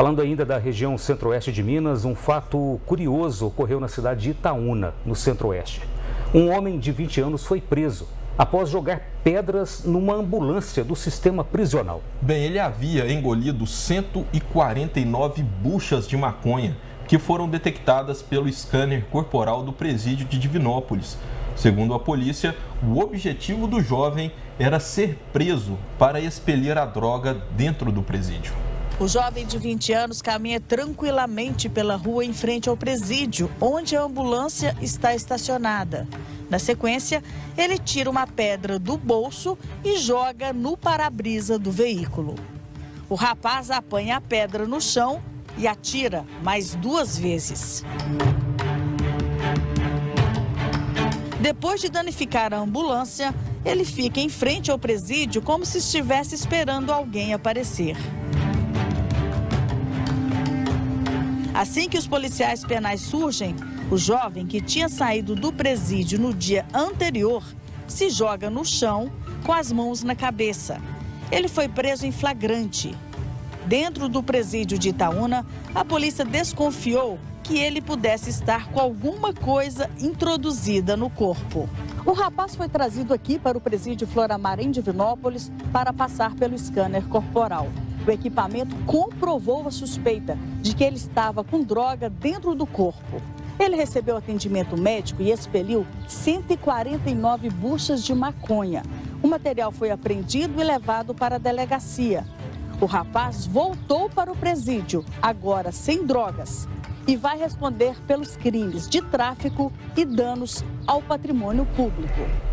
Falando ainda da região centro-oeste de Minas, um fato curioso ocorreu na cidade de Itaúna, no centro-oeste. Um homem de 20 anos foi preso após jogar pedras numa ambulância do sistema prisional. Bem, ele havia engolido 149 buchas de maconha que foram detectadas pelo scanner corporal do presídio de Divinópolis. Segundo a polícia, o objetivo do jovem era ser preso para expelir a droga dentro do presídio. O jovem de 20 anos caminha tranquilamente pela rua em frente ao presídio, onde a ambulância está estacionada. Na sequência, ele tira uma pedra do bolso e joga no para-brisa do veículo. O rapaz apanha a pedra no chão e atira mais duas vezes. Depois de danificar a ambulância, ele fica em frente ao presídio como se estivesse esperando alguém aparecer. Assim que os policiais penais surgem, o jovem que tinha saído do presídio no dia anterior se joga no chão com as mãos na cabeça. Ele foi preso em flagrante. Dentro do presídio de Itaúna, a polícia desconfiou que ele pudesse estar com alguma coisa introduzida no corpo. O rapaz foi trazido aqui para o presídio Floramar em Divinópolis para passar pelo scanner corporal. O equipamento comprovou a suspeita de que ele estava com droga dentro do corpo. Ele recebeu atendimento médico e expeliu 149 buchas de maconha. O material foi apreendido e levado para a delegacia. O rapaz voltou para o presídio, agora sem drogas, e vai responder pelos crimes de tráfico e danos ao patrimônio público.